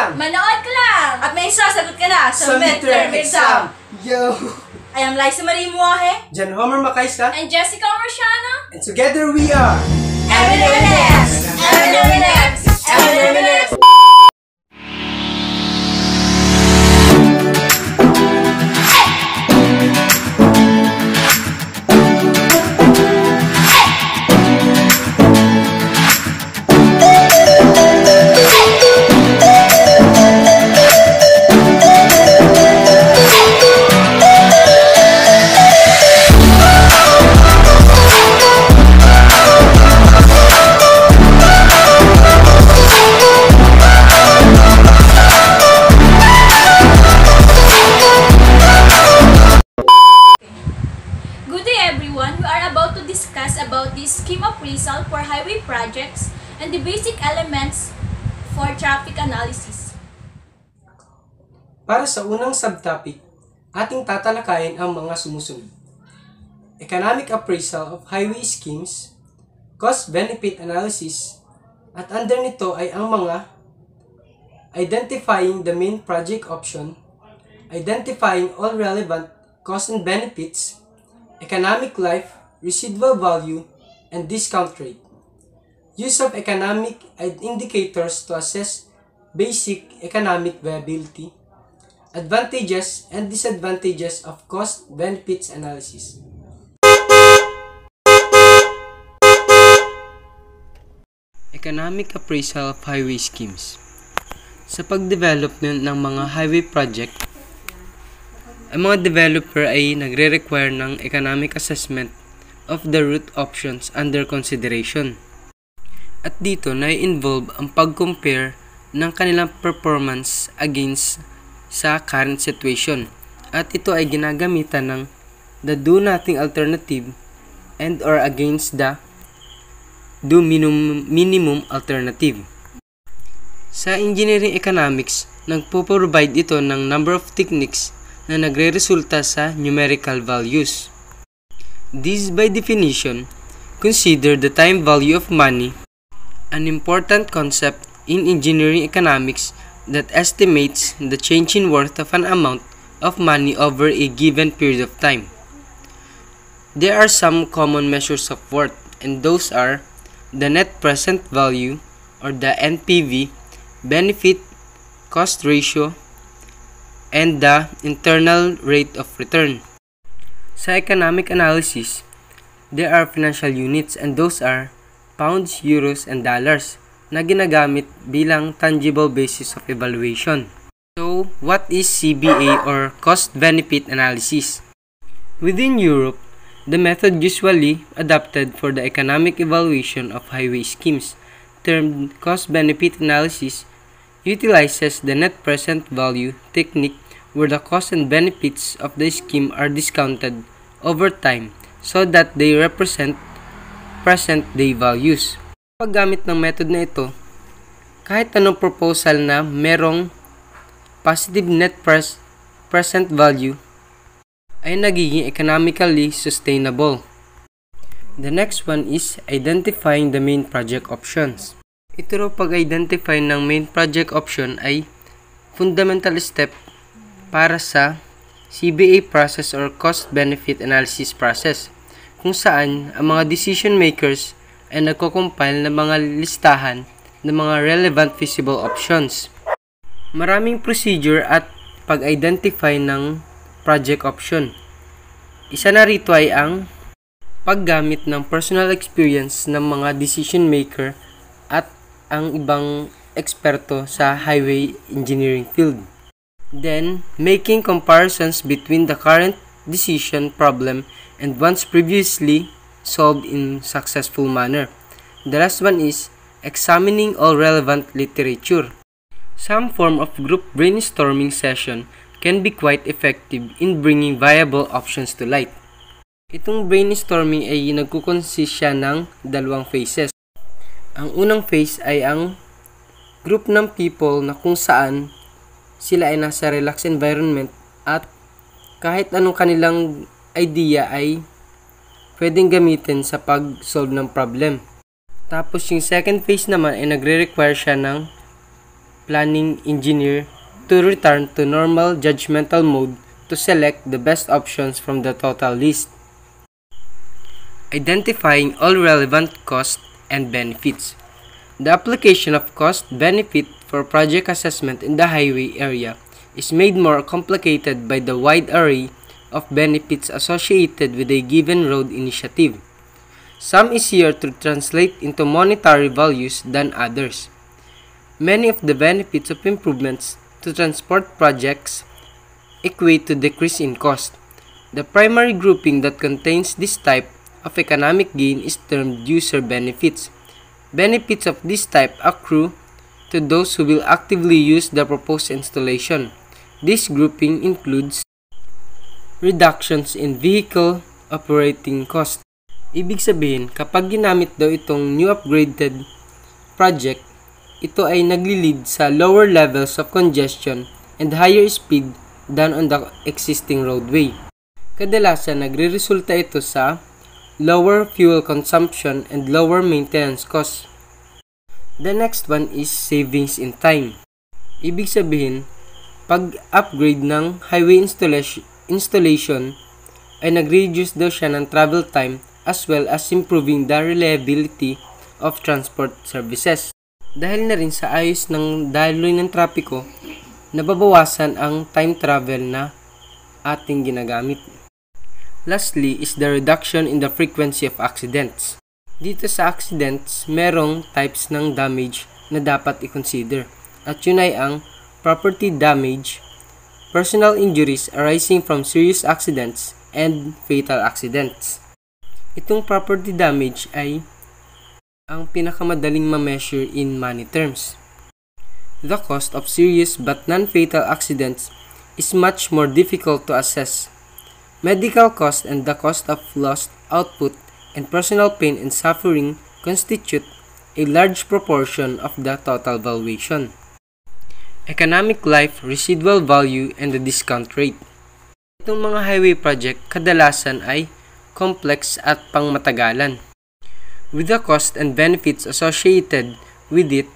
lang! Manood ka lang! at may isasagot ka na sa, midterm exam. Yo! I am Liza Marie Muahe. Jan Homer Makaista, And Jessica Marciano? and together we are... Evidence! Evidence! Evidence! Para sa unang subtopic, ating tatalakayin ang mga sumusunod. Economic appraisal of highway schemes, cost-benefit analysis, at under nito ay ang mga identifying the main project option, identifying all relevant costs and benefits, economic life, residual value, and discount rate. Use of economic indicators to assess basic economic viability, advantages and disadvantages of cost benefits analysis. Economic appraisal of highway schemes. Sa pagdevelop ng mga highway project, ang mga developer ay nagre-require ng economic assessment of the route options under consideration. At dito na-involve ang pag-compare ng kanilang performance against sa current situation. At ito ay ginagamitan ng the do nothing alternative and or against the do minimum, minimum alternative. Sa engineering economics, nagpo-provide ito ng number of techniques na nagre-resulta sa numerical values. These by definition consider the time value of money, an important concept in engineering economics that estimates the change in worth of an amount of money over a given period of time. There are some common measures of worth, and those are the net present value or the NPV, benefit cost ratio, and the internal rate of return. Sa economic analysis, there are financial units and those are pounds, euros, and dollars na ginagamit bilang tangible basis of evaluation. So, what is CBA or cost benefit analysis? Within Europe, the method usually adopted for the economic evaluation of highway schemes, termed cost benefit analysis, utilizes the net present value technique where the costs and benefits of the scheme are discounted over time so that they represent present day values. Paggamit ng method na ito, kahit anong proposal na merong positive net pres present value ay nagiging economically sustainable. The next one is identifying the main project options. Ito raw pag-identify ng main project option ay fundamental step para sa CBA process or cost benefit analysis process kung saan ang mga decision makers ay nagko-compile ng mga listahan ng mga relevant feasible options. Maraming procedure at pag-identify ng project option. Isa na rito ay ang paggamit ng personal experience ng mga decision maker at ang ibang eksperto sa highway engineering field. Then, making comparisons between the current decision problem and ones previously solved in successful manner. The last one is examining all relevant literature. Some form of group brainstorming session can be quite effective in bringing viable options to light. Itong brainstorming ay nagkukonsist siya ng dalawang phases. Ang unang phase ay ang group ng people na kung saan sila ay nasa relaxed environment at kahit anong kanilang idea ay pwedeng gamitin sa pag-solve ng problem. Tapos yung second phase naman ay nagre-require siya ng planning engineer to return to normal judgmental mode to select the best options from the total list. Identifying all relevant costs and benefits. The application of cost benefit for project assessment in the highway area is made more complicated by the wide array of benefits associated with a given road initiative. Some easier to translate into monetary values than others. Many of the benefits of improvements to transport projects equate to decrease in cost. The primary grouping that contains this type of economic gain is termed user benefits. Benefits of this type accrue to those who will actively use the proposed installation. This grouping includes reductions in vehicle operating cost. Ibig sabihin, kapag ginamit daw itong new upgraded project, ito ay nagli-lead sa lower levels of congestion and higher speed than on the existing roadway. Kadalasan, nagre-resulta ito sa lower fuel consumption and lower maintenance costs. The next one is savings in time. Ibig sabihin, pag-upgrade ng highway installation, installation ay nag-reduce daw siya ng travel time as well as improving the reliability of transport services. Dahil na rin sa ayos ng daloy ng trapiko, nababawasan ang time travel na ating ginagamit. Lastly is the reduction in the frequency of accidents. Dito sa accidents, merong types ng damage na dapat i-consider. At yun ay ang property damage, personal injuries arising from serious accidents, and fatal accidents. Itong property damage ay ang pinakamadaling ma-measure in money terms. The cost of serious but non-fatal accidents is much more difficult to assess. Medical cost and the cost of lost output and personal pain and suffering constitute a large proportion of the total valuation. Economic life, residual value, and the discount rate. Itong mga highway project kadalasan ay complex at pangmatagalan. With the cost and benefits associated with it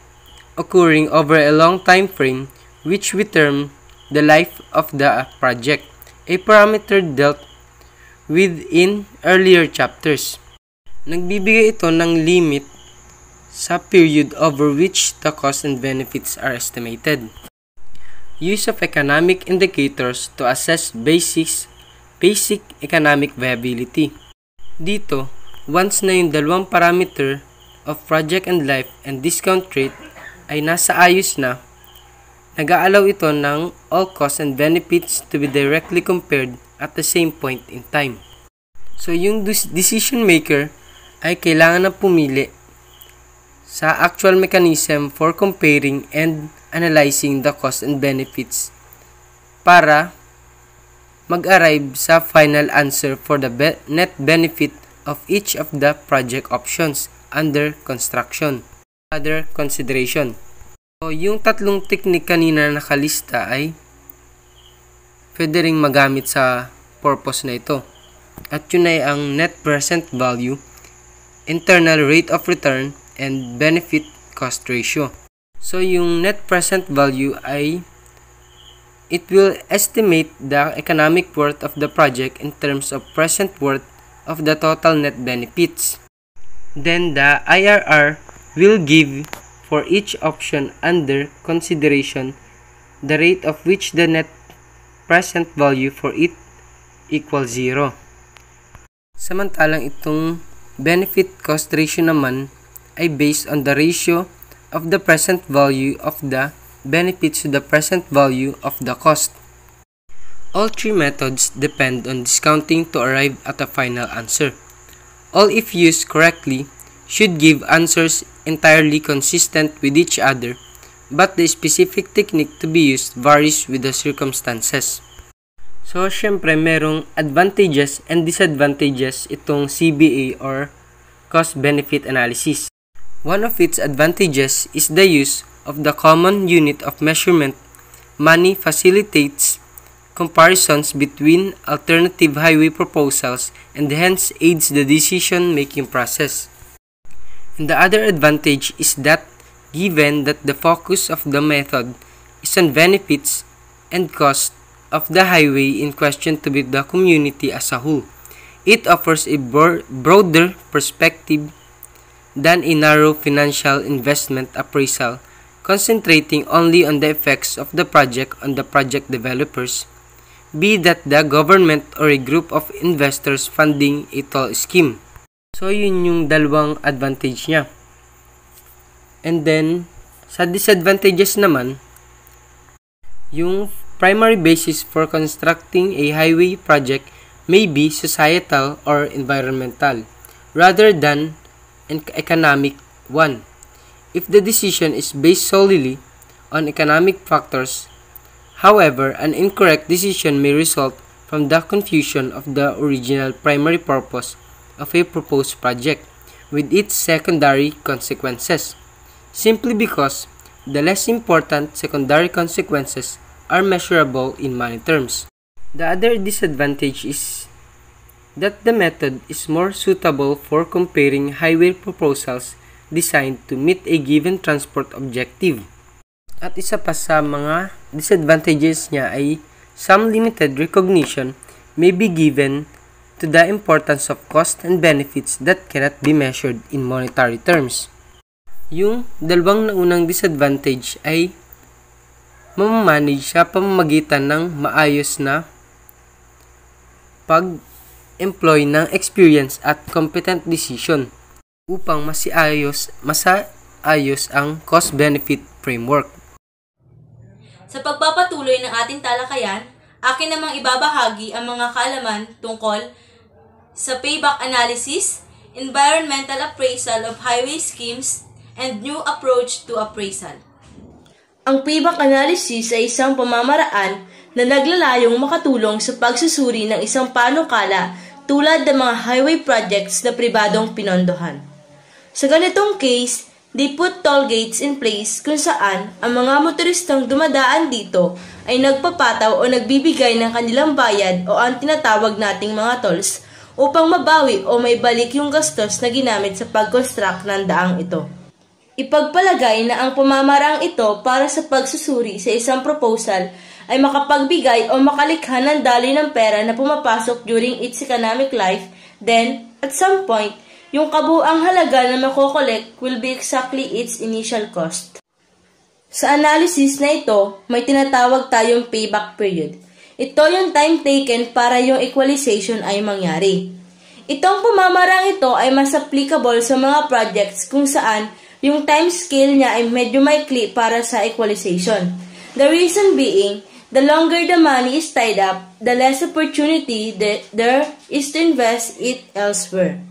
occurring over a long time frame which we term the life of the project, a parameter dealt with in earlier chapters. Nagbibigay ito ng limit sa period over which the cost and benefits are estimated. Use of economic indicators to assess basics, basic economic viability. Dito, once na yung dalawang parameter of project and life and discount rate ay nasa ayos na, nag-aalaw ito ng all costs and benefits to be directly compared at the same point in time. So, yung decision maker ay kailangan na pumili sa actual mechanism for comparing and analyzing the cost and benefits para mag-arrive sa final answer for the be- net benefit of each of the project options under construction. Other consideration. So, yung tatlong technique kanina na nakalista ay pwede ring magamit sa purpose na ito. At yun ay ang net present value, internal rate of return, and benefit cost ratio. So, yung net present value ay it will estimate the economic worth of the project in terms of present worth of the total net benefits. Then, the IRR will give for each option under consideration the rate of which the net present value for it equals 0. Samantalang itong benefit cost ratio naman ay based on the ratio of the present value of the benefits to the present value of the cost. All three methods depend on discounting to arrive at a final answer. All if used correctly should give answers entirely consistent with each other, but the specific technique to be used varies with the circumstances. So, syempre, merong advantages and disadvantages itong CBA or cost-benefit analysis. One of its advantages is the use of the common unit of measurement. Money facilitates comparisons between alternative highway proposals and hence aids the decision-making process. And the other advantage is that given that the focus of the method is on benefits and cost of the highway in question to the community as a whole, it offers a broader perspective than a narrow financial investment appraisal concentrating only on the effects of the project on the project developers, be that the government or a group of investors funding a toll scheme. So, yun yung dalawang advantage niya. And then, sa disadvantages naman, yung primary basis for constructing a highway project may be societal or environmental, rather than an economic one. If the decision is based solely on economic factors, however, an incorrect decision may result from the confusion of the original primary purpose of a proposed project with its secondary consequences, simply because the less important secondary consequences are measurable in money terms. The other disadvantage is that the method is more suitable for comparing highway proposals designed to meet a given transport objective. At isa pa sa mga disadvantages niya ay some limited recognition may be given to the importance of cost and benefits that cannot be measured in monetary terms. Yung dalawang naunang disadvantage ay mamamanage sa pamamagitan ng maayos na pag-employ ng experience at competent decision upang masiayos, masaayos ang cost-benefit framework. Sa pagpapatuloy ng ating talakayan, akin namang ibabahagi ang mga kaalaman tungkol sa payback analysis, environmental appraisal of highway schemes, and new approach to appraisal. Ang payback analysis ay isang pamamaraan na naglalayong makatulong sa pagsusuri ng isang panukala tulad ng mga highway projects na pribadong pinondohan. Sa ganitong case, they put toll gates in place kung saan ang mga motoristang dumadaan dito ay nagpapataw o nagbibigay ng kanilang bayad o ang tinatawag nating mga tolls upang mabawi o may balik yung gastos na ginamit sa pag-construct ng daang ito. Ipagpalagay na ang pamamarang ito para sa pagsusuri sa isang proposal ay makapagbigay o makalikha ng daloy ng pera na pumapasok during its economic life, then, at some point, yung kabuang halaga na makokolek will be exactly its initial cost. Sa analysis na ito, may tinatawag tayong payback period. Ito yung time taken para yung equalization ay mangyari. Itong pamamarang ito ay mas applicable sa mga projects kung saan yung time scale niya ay medyo maikli para sa equalization. The reason being, the longer the money is tied up, the less opportunity there is to invest it elsewhere.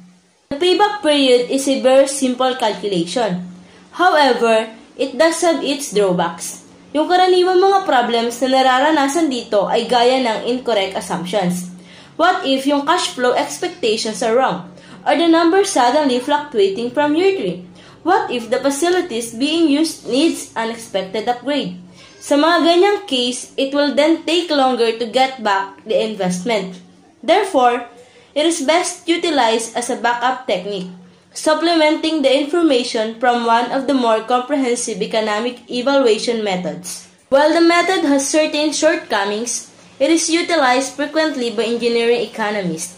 The payback period is a very simple calculation. However, it does have its drawbacks. Yung karaniwang mga problems na nararanasan dito ay gaya ng incorrect assumptions. What if yung cash flow expectations are wrong? Or the numbers suddenly fluctuating from year to year? What if the facilities being used needs unexpected upgrade? Sa mga ganyang case, it will then take longer to get back the investment. Therefore, it is best utilized as a backup technique, supplementing the information from one of the more comprehensive economic evaluation methods. While the method has certain shortcomings, it is utilized frequently by engineering economists.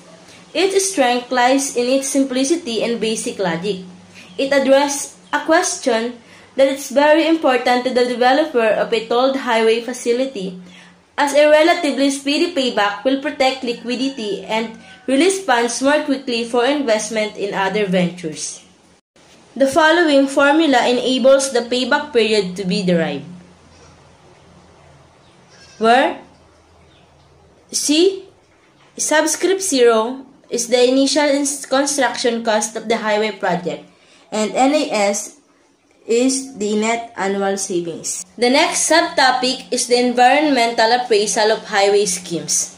Its strength lies in its simplicity and basic logic. It addresses a question that is very important to the developer of a tolled highway facility, as a relatively speedy payback will protect liquidity and release funds more quickly for investment in other ventures. The following formula enables the payback period to be derived. Where C subscript 0 is the initial construction cost of the highway project and NAS is the net annual savings. The next subtopic is the environmental appraisal of highway schemes.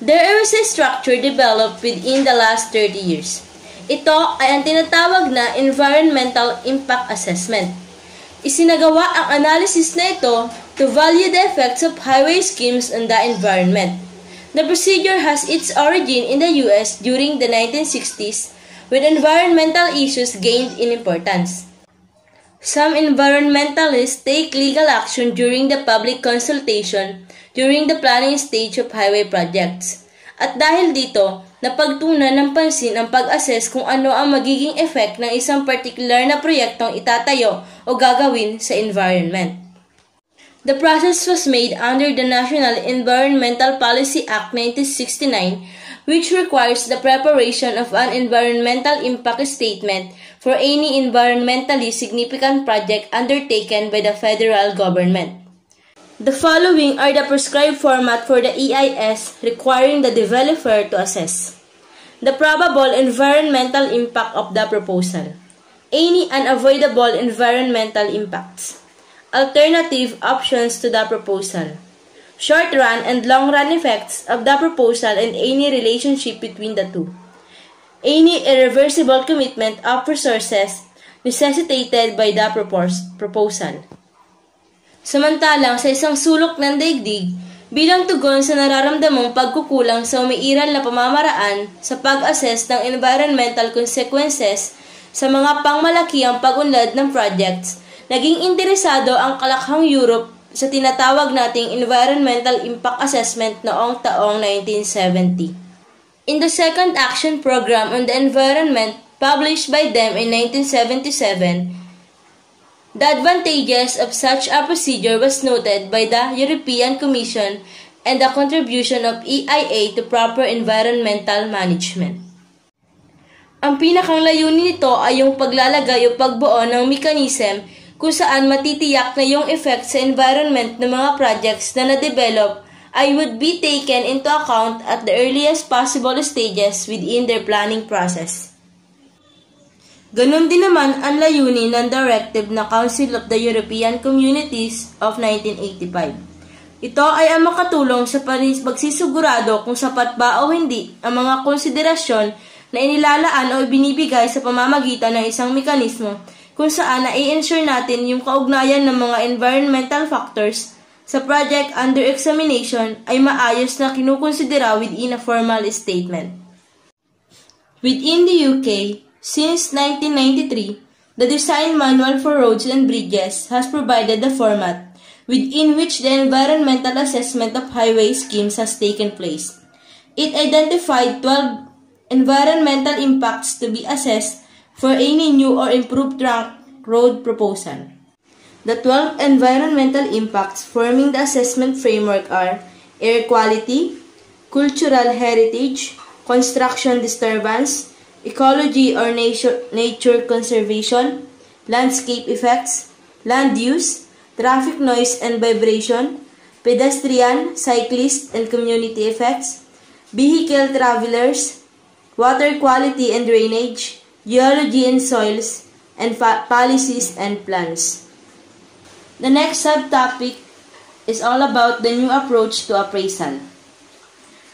There is a structure developed within the last 30 years. Ito ay ang tinatawag na environmental impact assessment. Isinagawa ang analysis na ito to value the effects of highway schemes on the environment. The procedure has its origin in the US during the 1960s when environmental issues gained in importance. Some environmentalists take legal action during the public consultation during the planning stage of highway projects. At dahil dito, napagtunan ng pansin ang pag-assess kung ano ang magiging effect ng isang particular na proyektong itatayo o gagawin sa environment. The process was made under the National Environmental Policy Act 1969, which requires the preparation of an environmental impact statement for any environmentally significant project undertaken by the federal government. The following are the prescribed format for the EIS requiring the developer to assess. The probable environmental impact of the proposal. Any unavoidable environmental impacts. Alternative options to the proposal. Short run and long run effects of the proposal and any relationship between the two. Any irreversible commitment of resources necessitated by the propos- proposal. Samantalang sa isang sulok ng daigdig, bilang tugon sa nararamdamang pagkukulang sa umiiral na pamamaraan sa pag-assess ng environmental consequences sa mga pangmalakiang pag-unlad ng projects, naging interesado ang kalakhang Europe sa tinatawag nating Environmental Impact Assessment noong taong 1970. In the Second Action Program on the Environment published by them in 1977, the advantages of such a procedure was noted by the European Commission and the contribution of EIA to proper environmental management. Ang pinakang layunin nito ay yung paglalagay o pagbuo ng mechanism kung saan matitiyak na yung effect sa environment ng mga projects na na-develop ay would be taken into account at the earliest possible stages within their planning process. Ganon din naman ang layunin ng Directive na Council of the European Communities of 1985. Ito ay ang makatulong sa pagsisigurado kung sapat ba o hindi ang mga konsiderasyon na inilalaan o binibigay sa pamamagitan ng isang mekanismo kung saan na-ensure natin yung kaugnayan ng mga environmental factors sa project under examination ay maayos na kinukonsidera within a formal statement. Within the UK, since 1993, the Design Manual for Roads and Bridges has provided the format within which the environmental assessment of highway schemes has taken place. It identified 12 environmental impacts to be assessed for any new or improved trunk road proposal. The 12 environmental impacts forming the assessment framework are air quality, cultural heritage, construction disturbance, ecology or nature, nature conservation, landscape effects, land use, traffic noise and vibration, pedestrian, cyclist and community effects, vehicle travelers, water quality and drainage, geology and soils, and policies and plans. The next subtopic is all about the new approach to appraisal.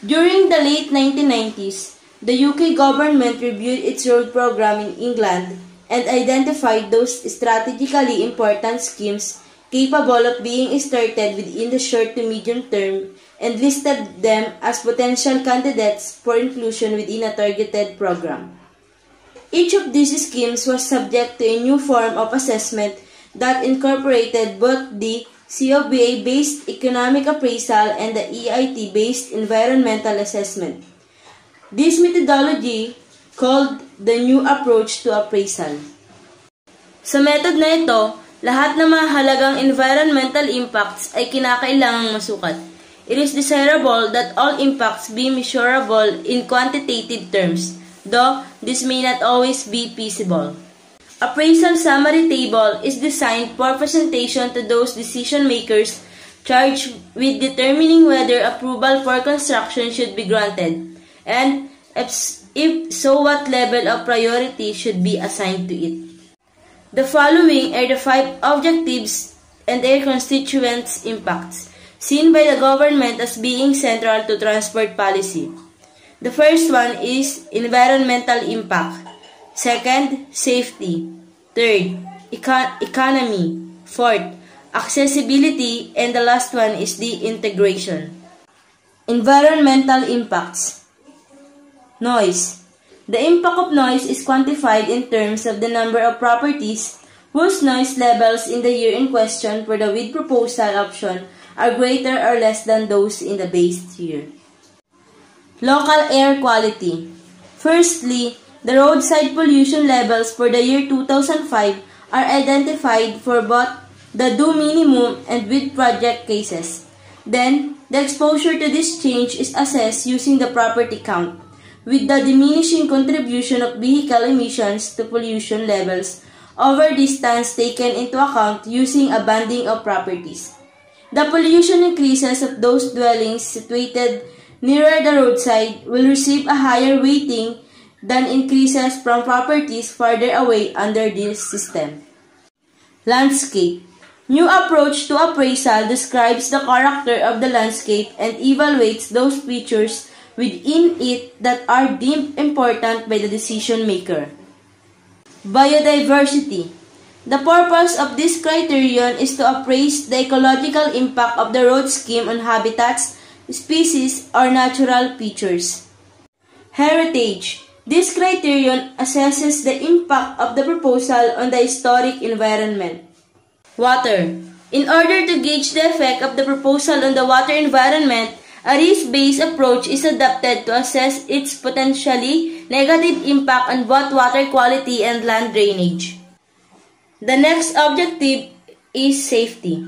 During the late 1990s, the UK government reviewed its road program in England and identified those strategically important schemes capable of being started within the short to medium term and listed them as potential candidates for inclusion within a targeted program. Each of these schemes was subject to a new form of assessment that incorporated both the COBA-based economic appraisal and the EIT-based environmental assessment. This methodology called the new approach to appraisal. Sa method na ito, lahat ng mahalagang environmental impacts ay kinakailangang masukat. It is desirable that all impacts be measurable in quantitative terms though this may not always be feasible. Appraisal summary table is designed for presentation to those decision makers charged with determining whether approval for construction should be granted and if, so what level of priority should be assigned to it. The following are the five objectives and their constituents impacts seen by the government as being central to transport policy. The first one is environmental impact. Second, safety. Third, eco- economy. Fourth, accessibility. And the last one is the integration. Environmental impacts. Noise. The impact of noise is quantified in terms of the number of properties whose noise levels in the year in question for the with proposal option are greater or less than those in the base year. Local air quality. Firstly, the roadside pollution levels for the year 2005 are identified for both the do minimum and with project cases. Then, the exposure to this change is assessed using the property count, with the diminishing contribution of vehicle emissions to pollution levels over distance taken into account using a banding of properties. The pollution increases of those dwellings situated nearer the roadside will receive a higher weighting than increases from properties farther away under this system. Landscape New approach to appraisal describes the character of the landscape and evaluates those features within it that are deemed important by the decision maker. Biodiversity The purpose of this criterion is to appraise the ecological impact of the road scheme on habitats, species, or natural features. Heritage This criterion assesses the impact of the proposal on the historic environment. Water. In order to gauge the effect of the proposal on the water environment, a risk-based approach is adopted to assess its potentially negative impact on both water quality and land drainage. The next objective is safety.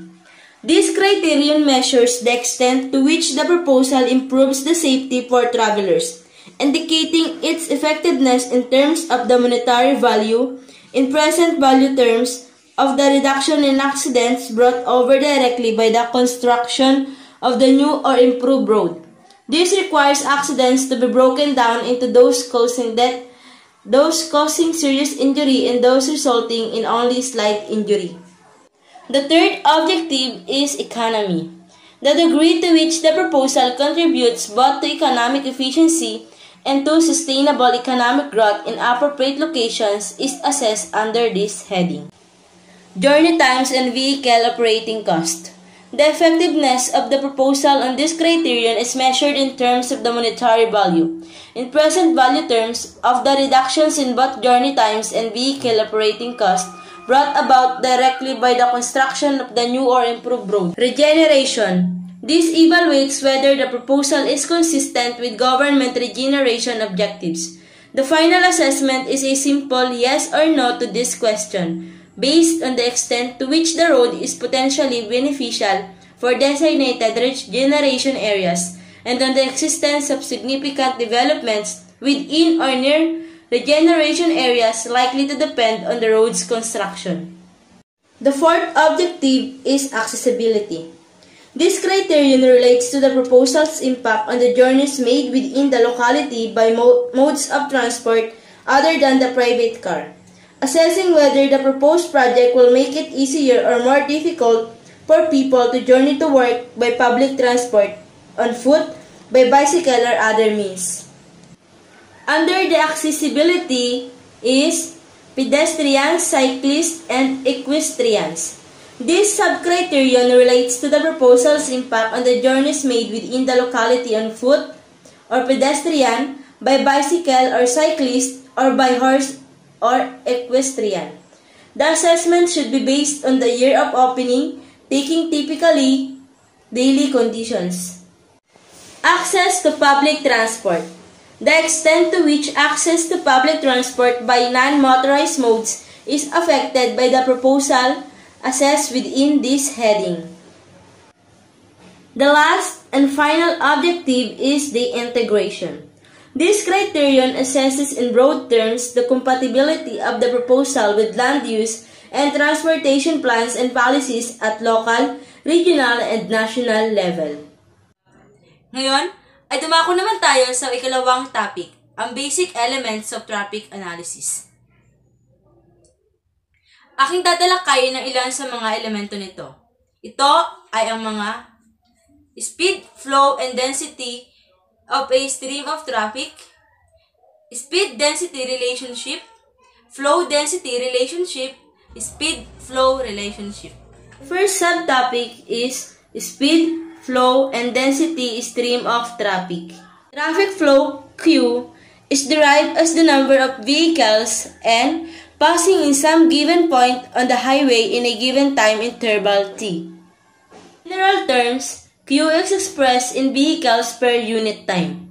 This criterion measures the extent to which the proposal improves the safety for travelers, indicating its effectiveness in terms of the monetary value, in present value terms, of the reduction in accidents brought over directly by the construction of the new or improved road. This requires accidents to be broken down into those causing death, those causing serious injury, and those resulting in only slight injury. The third objective is economy. The degree to which the proposal contributes both to economic efficiency and to sustainable economic growth in appropriate locations is assessed under this heading. Journey times and vehicle operating cost. The effectiveness of the proposal on this criterion is measured in terms of the monetary value, in present value terms, of the reductions in both journey times and vehicle operating cost brought about directly by the construction of the new or improved road. Regeneration. This evaluates whether the proposal is consistent with government regeneration objectives. The final assessment is a simple yes or no to this question based on the extent to which the road is potentially beneficial for designated regeneration areas and on the existence of significant developments within or near regeneration areas likely to depend on the road's construction. The fourth objective is accessibility. This criterion relates to the proposal's impact on the journeys made within the locality by mo modes of transport other than the private car assessing whether the proposed project will make it easier or more difficult for people to journey to work by public transport, on foot, by bicycle or other means. Under the accessibility is pedestrians, cyclists, and equestrians. This sub-criterion relates to the proposal's impact on the journeys made within the locality on foot or pedestrian, by bicycle or cyclist, or by horse or equestrian. The assessment should be based on the year of opening, taking typically daily conditions. Access to public transport. The extent to which access to public transport by non-motorized modes is affected by the proposal assessed within this heading. The last and final objective is the integration. This criterion assesses in broad terms the compatibility of the proposal with land use and transportation plans and policies at local, regional, and national level. Ngayon, ay dumako naman tayo sa ikalawang topic, ang basic elements of traffic analysis. Aking tatalakayin ng ilan sa mga elemento nito. Ito ay ang mga speed, flow, and density of a stream of traffic, speed density relationship, flow density relationship, speed flow relationship. First subtopic is speed, flow, and density stream of traffic. Traffic flow Q is derived as the number of vehicles n passing in some given point on the highway in a given time interval t. In general terms, Q is expressed in vehicles per unit time.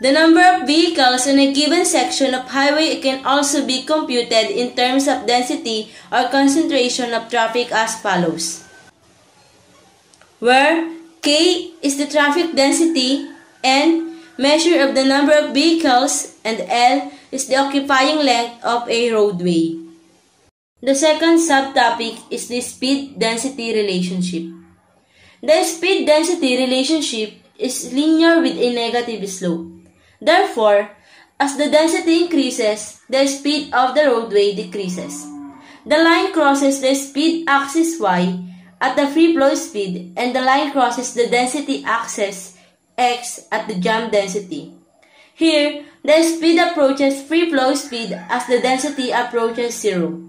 The number of vehicles in a given section of highway can also be computed in terms of density or concentration of traffic as follows. Where K is the traffic density, N measure of the number of vehicles, and L is the occupying length of a roadway. The second subtopic is the speed density relationship. The speed density relationship is linear with a negative slope. Therefore, as the density increases, the speed of the roadway decreases. The line crosses the speed axis y at the free flow speed and the line crosses the density axis x at the jam density. Here, the speed approaches free flow speed as the density approaches zero.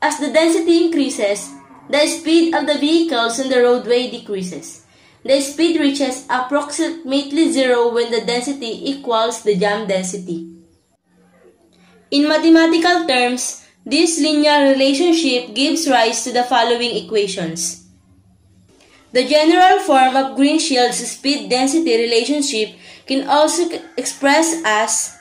As the density increases, the speed of the vehicles on the roadway decreases. The speed reaches approximately zero when the density equals the jam density. In mathematical terms, this linear relationship gives rise to the following equations. The general form of Green-Shield's speed-density relationship can also express as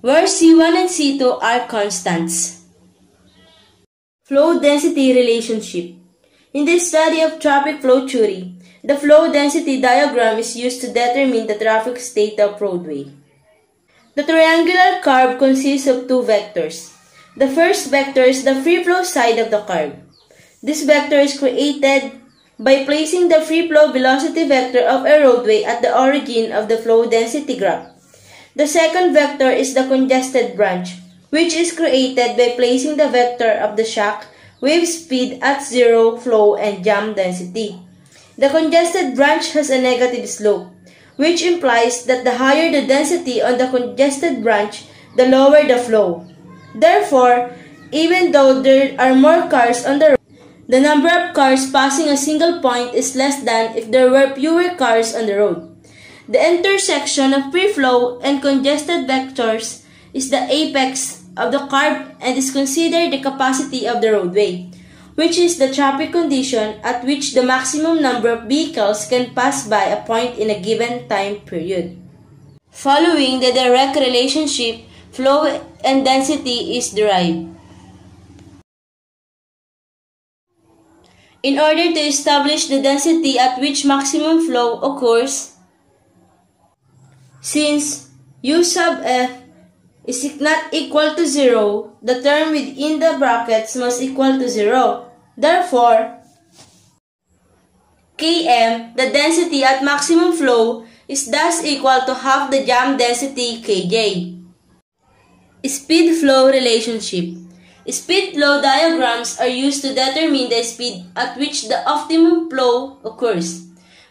where C1 and C2 are constants. Flow density relationship in the study of traffic flow theory, the flow density diagram is used to determine the traffic state of roadway. The triangular curve consists of two vectors. The first vector is the free flow side of the curve. This vector is created by placing the free flow velocity vector of a roadway at the origin of the flow density graph. The second vector is the congested branch, which is created by placing the vector of the shock wave speed at zero flow and jam density. The congested branch has a negative slope, which implies that the higher the density on the congested branch, the lower the flow. Therefore, even though there are more cars on the road, the number of cars passing a single point is less than if there were fewer cars on the road. The intersection of free flow and congested vectors is the apex of the curve and is considered the capacity of the roadway, which is the traffic condition at which the maximum number of vehicles can pass by a point in a given time period. Following the direct relationship, flow and density is derived. In order to establish the density at which maximum flow occurs, since U sub F is not equal to 0, the term within the brackets must equal to 0. Therefore, Km, the density at maximum flow, is thus equal to half the jam density Kj. Speed flow relationship. Speed flow diagrams are used to determine the speed at which the optimum flow occurs.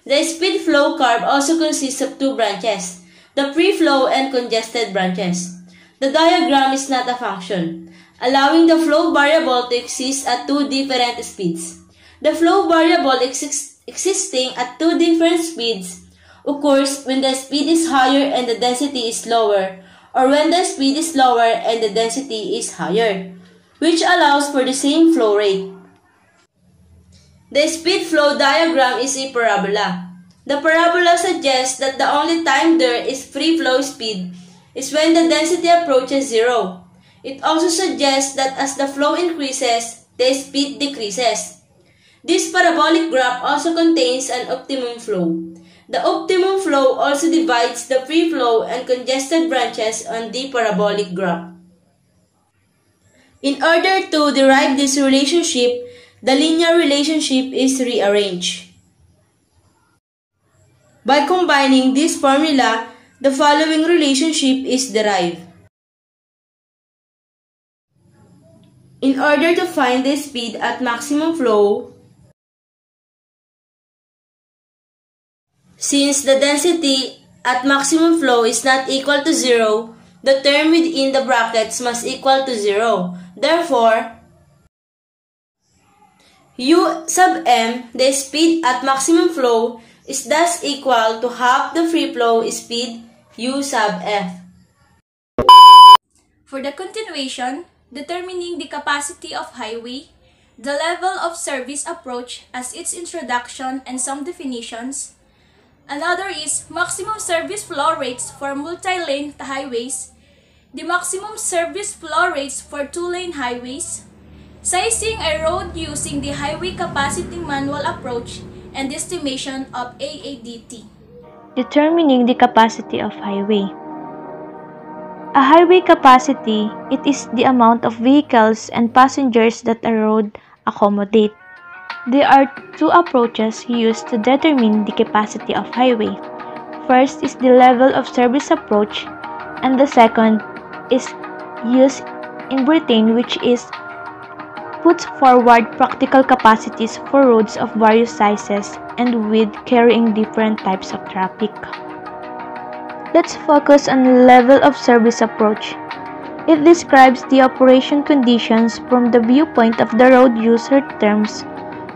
The speed flow curve also consists of two branches, the free flow and congested branches. The diagram is not a function, allowing the flow variable to exist at two different speeds. The flow variable exist existing at two different speeds occurs when the speed is higher and the density is lower, or when the speed is lower and the density is higher, which allows for the same flow rate. The speed flow diagram is a parabola. The parabola suggests that the only time there is free flow speed is when the density approaches zero. It also suggests that as the flow increases, the speed decreases. This parabolic graph also contains an optimum flow. The optimum flow also divides the free flow and congested branches on the parabolic graph. In order to derive this relationship, the linear relationship is rearranged. By combining this formula, the following relationship is derived. In order to find the speed at maximum flow, since the density at maximum flow is not equal to zero, the term within the brackets must equal to zero. Therefore, U sub m, the speed at maximum flow, is thus equal to half the free flow speed U sub F. For the continuation, determining the capacity of highway, the level of service approach as its introduction and some definitions. Another is maximum service flow rates for multi-lane highways, the maximum service flow rates for two-lane highways, sizing a road using the highway capacity manual approach, and estimation of AADT. Determining the capacity of highway. A highway capacity, it is the amount of vehicles and passengers that a road accommodate. There are two approaches used to determine the capacity of highway. First is the level of service approach and the second is used in Britain which is puts forward practical capacities for roads of various sizes and with carrying different types of traffic. Let's focus on level of service approach. It describes the operation conditions from the viewpoint of the road user terms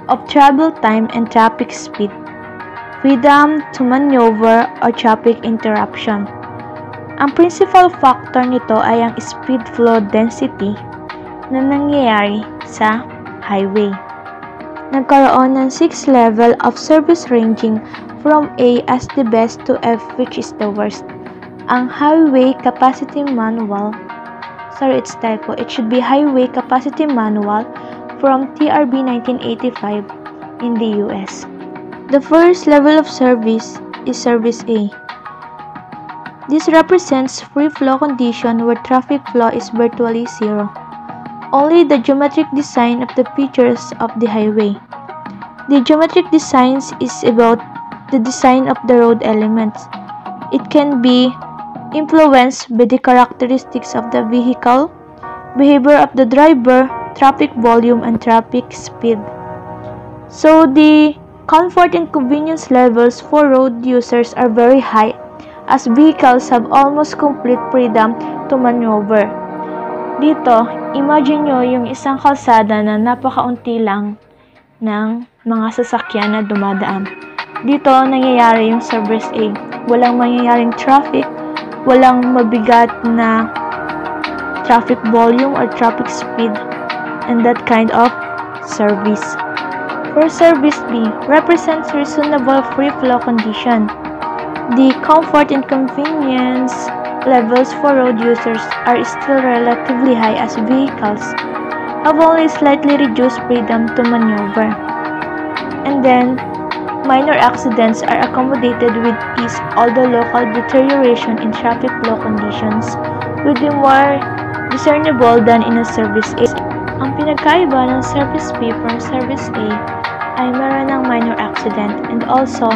of travel time and traffic speed, freedom to maneuver or traffic interruption. Ang principal factor nito ay ang speed flow density na nangyayari sa highway. Nagkaroon ng 6 level of service ranging from A as the best to F which is the worst. Ang Highway Capacity Manual sorry it's typo, it should be Highway Capacity Manual from TRB 1985 in the US. The first level of service is Service A. This represents free flow condition where traffic flow is virtually zero. Only the geometric design of the features of the highway. The geometric designs is about the design of the road elements. It can be influenced by the characteristics of the vehicle, behavior of the driver, traffic volume, and traffic speed. So the comfort and convenience levels for road users are very high as vehicles have almost complete freedom to maneuver. Dito, imagine nyo yung isang kalsada na napakaunti lang ng mga sasakyan na dumadaan. Dito, nangyayari yung service A. Walang mangyayaring traffic, walang mabigat na traffic volume or traffic speed, and that kind of service. For service B, represents reasonable free flow condition. The comfort and convenience levels for road users are still relatively high as vehicles have only slightly reduced freedom to maneuver. And then, minor accidents are accommodated with ease although local deterioration in traffic flow conditions will be more discernible than in a service A. Ang pinagkaiba ng service B from service A ay meron ng minor accident and also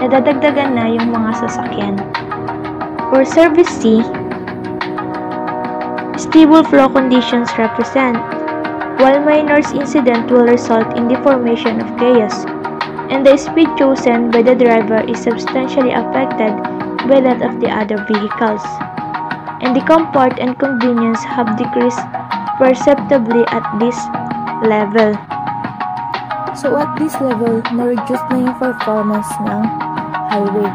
nadadagdagan na yung mga sasakyan. For service C, stable flow conditions represent while minor's incident will result in the formation of chaos, and the speed chosen by the driver is substantially affected by that of the other vehicles, and the comfort and convenience have decreased perceptibly at this level. So at this level, na-reduce na yung performance ng highway.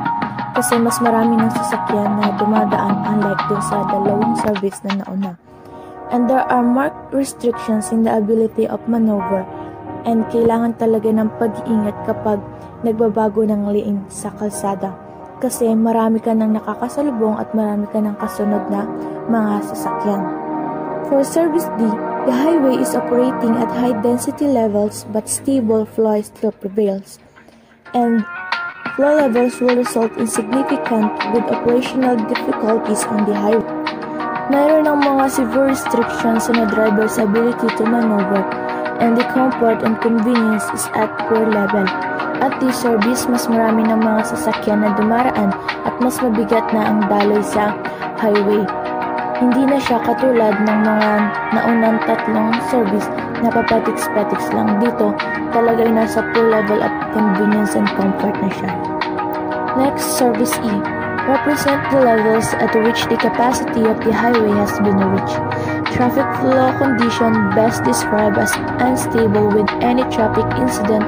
Kasi mas marami ng sasakyan na dumadaan unlike dun sa dalawang service na nauna. And there are marked restrictions in the ability of maneuver. And kailangan talaga ng pag-iingat kapag nagbabago ng lane sa kalsada. Kasi marami ka nang nakakasalubong at marami ka nang kasunod na mga sasakyan. For service D, the highway is operating at high density levels but stable flow still prevails. And flow levels will result in significant with operational difficulties on the highway. Mayroon ng mga severe restrictions sa driver's ability to maneuver and the comfort and convenience is at poor level. At this service, mas marami ng mga sasakyan na dumaraan at mas mabigat na ang daloy sa highway. Hindi na siya katulad ng mga naunang tatlong service na papatiks-patiks lang dito, talaga ay nasa poor level of convenience and comfort na siya. Next, service E represent the levels at which the capacity of the highway has been reached. Traffic flow condition best described as unstable with any traffic incident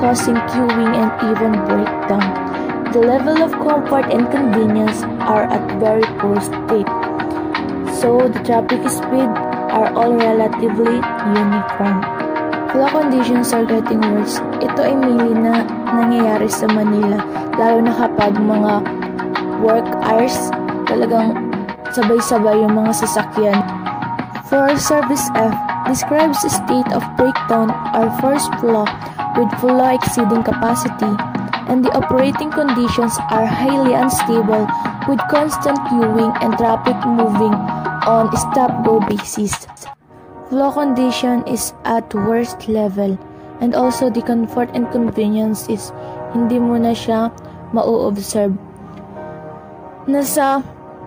causing queuing and even breakdown. The level of comfort and convenience are at very poor state. So the traffic speed are all relatively uniform. Flow conditions are getting worse. Ito ay mainly na nangyayari sa Manila, lalo na kapag mga work hours, talagang sabay-sabay yung mga sasakyan. For Service F, describes a state of breakdown or first flow with flow exceeding capacity, and the operating conditions are highly unstable with constant queuing and traffic moving on stop-go basis. Flow condition is at worst level and also the comfort and convenience is hindi mo na siya mau-observe. Nasa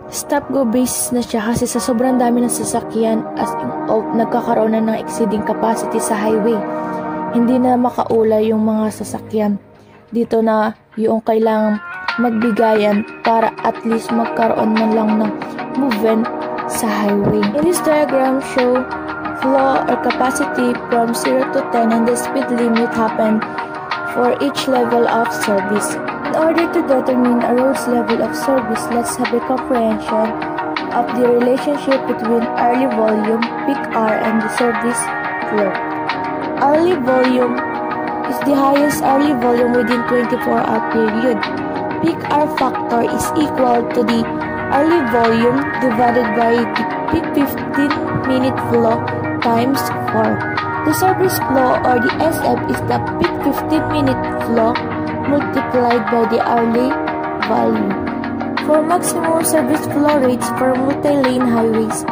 stop-go basis na siya kasi sa sobrang dami ng sasakyan as in, oh, nagkakaroon na ng exceeding capacity sa highway. Hindi na makaulay yung mga sasakyan. Dito na yung kailangang magbigayan para at least magkaroon man lang ng movement sa highway. In this diagram show flow or capacity from 0 to 10 and the speed limit happen for each level of service. In order to determine a road's level of service, let's have a comprehension of the relationship between early volume, peak hour, and the service flow. Early volume is the highest early volume within 24-hour period. Peak hour factor is equal to the early volume divided by the peak 15-minute flow times 4. The service flow or the SF is the peak 15-minute flow multiplied by the hourly value. For maximum service flow rates for multi-lane highways,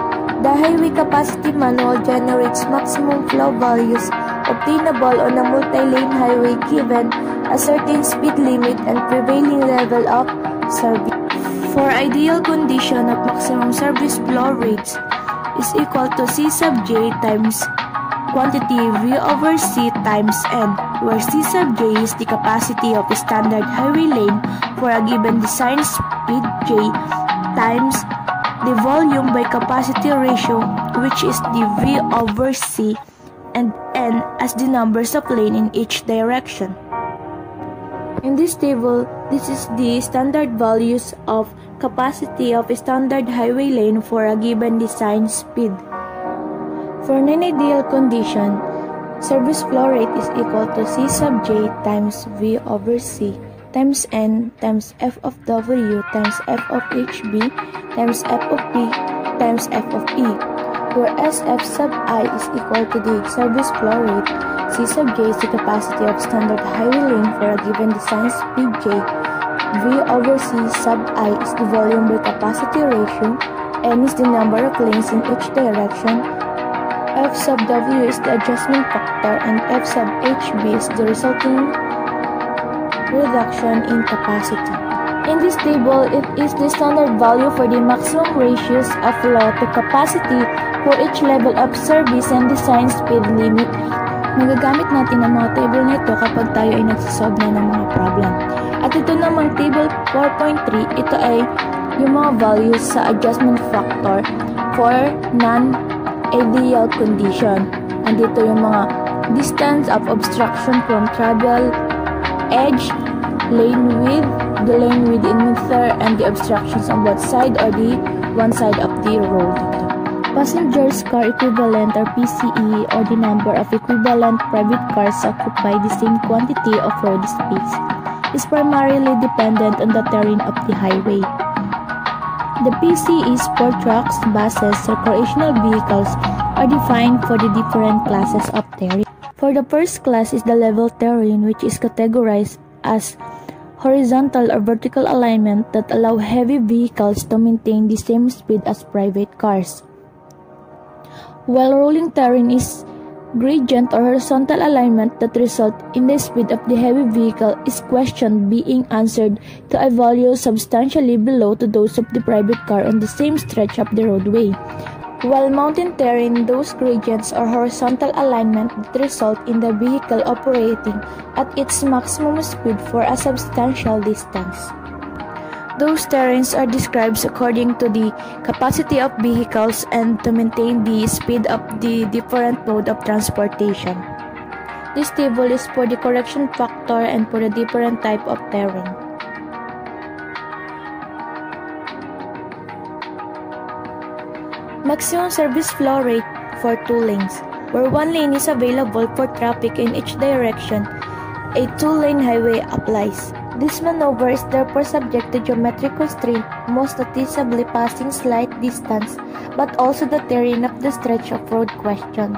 the highway capacity manual generates maximum flow values obtainable on a multi-lane highway given a certain speed limit and prevailing level of service. For ideal condition of maximum service flow rates is equal to C sub j times quantity V over C times N, where C sub j is the capacity of a standard highway lane for a given design speed J times the volume by capacity ratio, which is the V over C, and N as the numbers of lane in each direction. In this table, this is the standard values of capacity of a standard highway lane for a given design speed. For an ideal condition, service flow rate is equal to C sub j times V over C times N times F of W times F of HB times F of P times F of E, where SF sub I is equal to the service flow rate, C sub j is the capacity of standard highway lane for a given design speed J, V over C sub I is the volume by capacity ratio, N is the number of lanes in each direction, F sub W is the adjustment factor, and F sub HB is the resulting reduction in capacity. In this table, it is the standard value for the maximum ratios of flow to capacity for each level of service and design speed limit. Magagamit natin ang mga table nito kapag tayo ay na ng mga problem. At ito namang table 4.3, ito ay yung mga values sa adjustment factor for non-ideal condition. Andito yung mga distance of obstruction from travel, edge, lane width, the lane width in meter, and the obstructions on both side or the one side of the road. Passengers car equivalent or PCE or the number of equivalent private cars occupy the same quantity of road space is primarily dependent on the terrain of the highway. The PCEs for trucks, buses, recreational vehicles are defined for the different classes of terrain. For the first class is the level terrain which is categorized as horizontal or vertical alignment that allow heavy vehicles to maintain the same speed as private cars. While rolling terrain is gradient or horizontal alignment that result in the speed of the heavy vehicle is questioned being answered to a value substantially below to those of the private car on the same stretch of the roadway. While mountain terrain, those gradients or horizontal alignment that result in the vehicle operating at its maximum speed for a substantial distance. Those terrains are described according to the capacity of vehicles and to maintain the speed of the different mode of transportation. This table is for the correction factor and for the different type of terrain. Maximum service flow rate for two lanes, where one lane is available for traffic in each direction. A two-lane highway applies. This maneuver is therefore subject to geometric constraint, most noticeably passing slight distance, but also the terrain of the stretch of road question.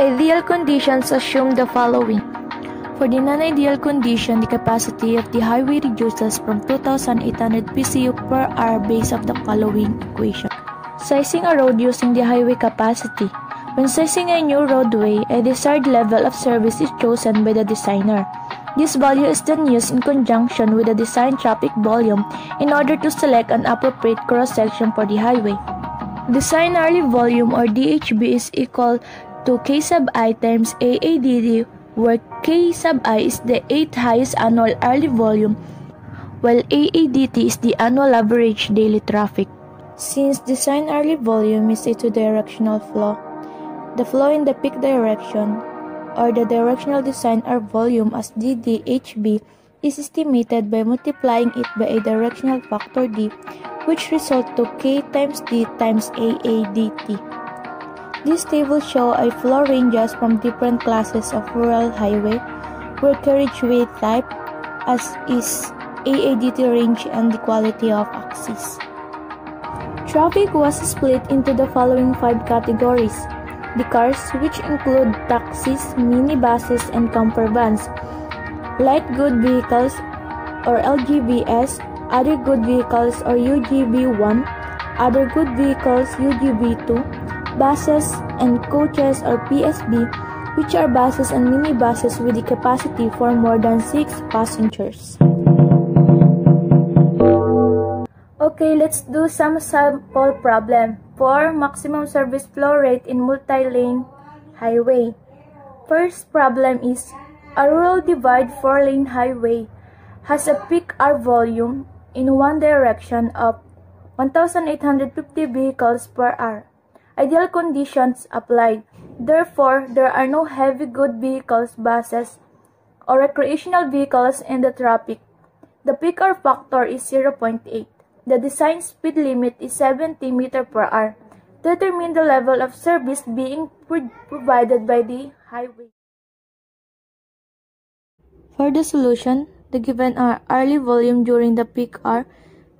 Ideal conditions assume the following. For the non-ideal condition, the capacity of the highway reduces from 2,800 PCU per hour based on the following equation. Sizing a road using the highway capacity. When sizing a new roadway, a desired level of service is chosen by the designer. This value is then used in conjunction with the design traffic volume in order to select an appropriate cross-section for the highway. Design hourly volume or DHB is equal to K sub i times AADD where K sub i is the 8th highest annual hourly volume while AADT is the annual average daily traffic. Since design hourly volume is a two-directional flow, the flow in the peak direction or the directional design or volume as DDHB is estimated by multiplying it by a directional factor D which result to K times D times AADT. This table show a flow ranges from different classes of rural highway where carriageway type as is AADT range and the quality of access. Traffic was split into the following five categories. The cars, which include taxis, minibuses, and camper vans, light good vehicles or LGVs, other good vehicles or UGV1, other good vehicles UGV2, buses and coaches or PSB, which are buses and minibuses with the capacity for more than 6 passengers. Okay, let's do some sample problem for maximum service flow rate in multi-lane highway. First problem is a rural divide 4-lane highway has a peak hour volume in one direction of 1,850 vehicles per hour. Ideal conditions applied. Therefore, there are no heavy good vehicles, buses, or recreational vehicles in the traffic. The peak hour factor is 0.8. The design speed limit is 70 meter per hour. Determine the level of service being pro provided by the highway. For the solution, the given are hourly volume during the peak hour,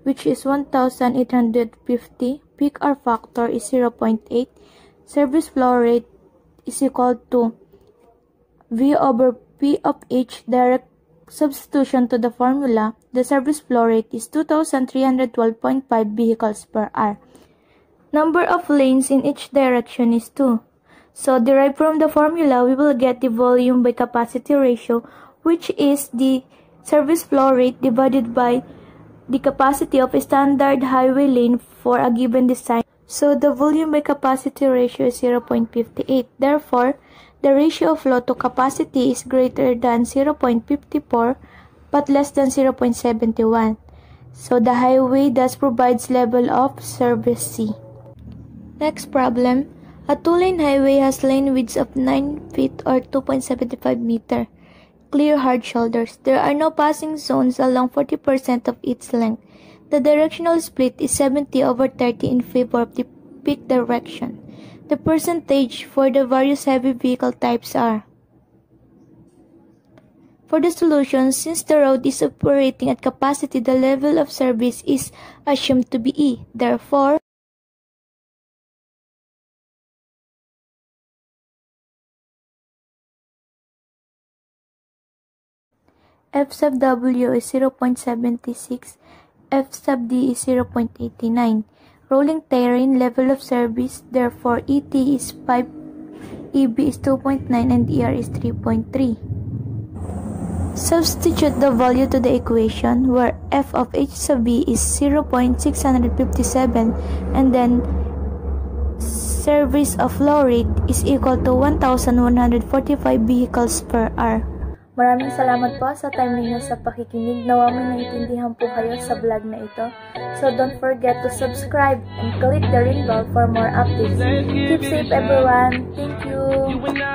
which is 1,850. Peak hour factor is 0.8. Service flow rate is equal to V over P of H direct substitution to the formula, the service flow rate is 2,312.5 vehicles per hour. Number of lanes in each direction is 2. So derived from the formula, we will get the volume by capacity ratio, which is the service flow rate divided by the capacity of a standard highway lane for a given design. So the volume by capacity ratio is 0.58. Therefore, the ratio of flow to capacity is greater than 0.54 but less than 0.71. So the highway thus provides level of service C. Next problem. A two-lane highway has lane widths of 9 feet or 2.75 meter. Clear hard shoulders. There are no passing zones along 40% of its length. The directional split is 70 over 30 in favor of the peak direction. The percentage for the various heavy vehicle types are For the solution, since the road is operating at capacity, the level of service is assumed to be E. Therefore, F sub W is 0.76, F sub D is 0.89. Rolling terrain level of service, therefore ET is 5, EB is 2.9 and ER is 3.3. Substitute the value to the equation where f of h sub b is 0.657 and then service of flow rate is equal to 1,145 vehicles per hour. Maraming salamat po sa time ninyo sa pakikinig. Nawa may naiintindihan po kayo sa vlog na ito. So don't forget to subscribe and click the ring bell for more updates. Keep safe everyone. Thank you.